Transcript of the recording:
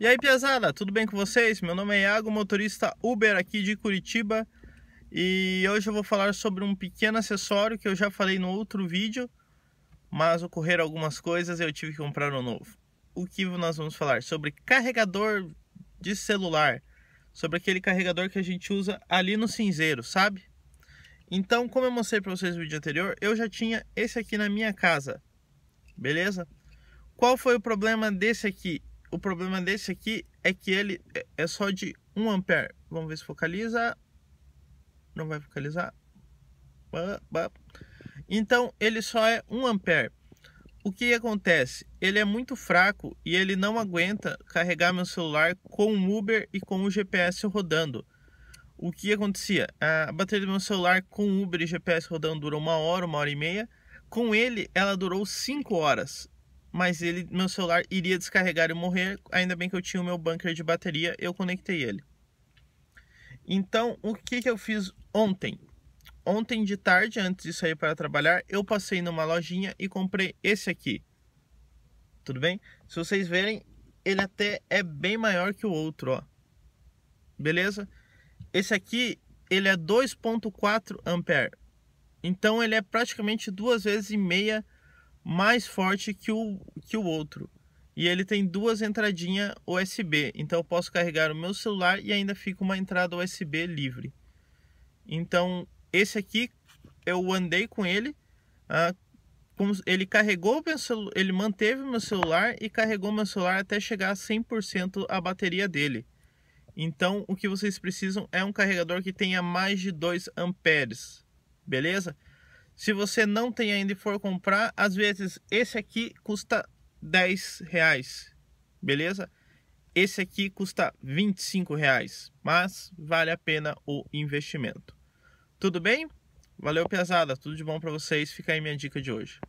E aí, Piazada, tudo bem com vocês? Meu nome é Iago, motorista Uber aqui de Curitiba. E hoje eu vou falar sobre um pequeno acessório que eu já falei no outro vídeo, mas ocorreram algumas coisas e eu tive que comprar um novo. O que nós vamos falar? Sobre carregador de celular, sobre aquele carregador que a gente usa ali no cinzeiro, sabe? Então, como eu mostrei para vocês no vídeo anterior, eu já tinha esse aqui na minha casa, beleza? Qual foi o problema desse aqui? O problema desse aqui é que ele é, é só de 1 ampere. Vamos ver se focaliza. Não vai focalizar. Então ele só é 1 ampere. O que acontece? Ele é muito fraco e ele não aguenta carregar meu celular com o Uber e com o GPS rodando. O que acontecia? A bateria do meu celular com o Uber e GPS rodando durou uma hora, uma hora e meia. Com ele, ela durou 5 horas mas ele, meu celular iria descarregar e morrer. Ainda bem que eu tinha o meu bunker de bateria, eu conectei ele. Então, o que, que eu fiz ontem? Ontem de tarde, antes de sair para trabalhar, eu passei numa lojinha e comprei esse aqui. Tudo bem? Se vocês verem, ele até é bem maior que o outro, ó. Beleza? Esse aqui, ele é 2.4 ampere. Então, ele é praticamente duas vezes e meia mais forte que o, que o outro. E ele tem duas entradinhas USB, então eu posso carregar o meu celular e ainda fica uma entrada USB livre. Então, esse aqui eu andei com ele, ah, ele carregou meu celular, ele manteve meu celular e carregou meu celular até chegar a 100% a bateria dele. Então, o que vocês precisam é um carregador que tenha mais de 2 amperes, beleza? Se você não tem ainda e for comprar, às vezes esse aqui custa 10 reais, beleza? Esse aqui custa 25 reais, mas vale a pena o investimento. Tudo bem? Valeu, pesada. Tudo de bom para vocês. Fica aí minha dica de hoje.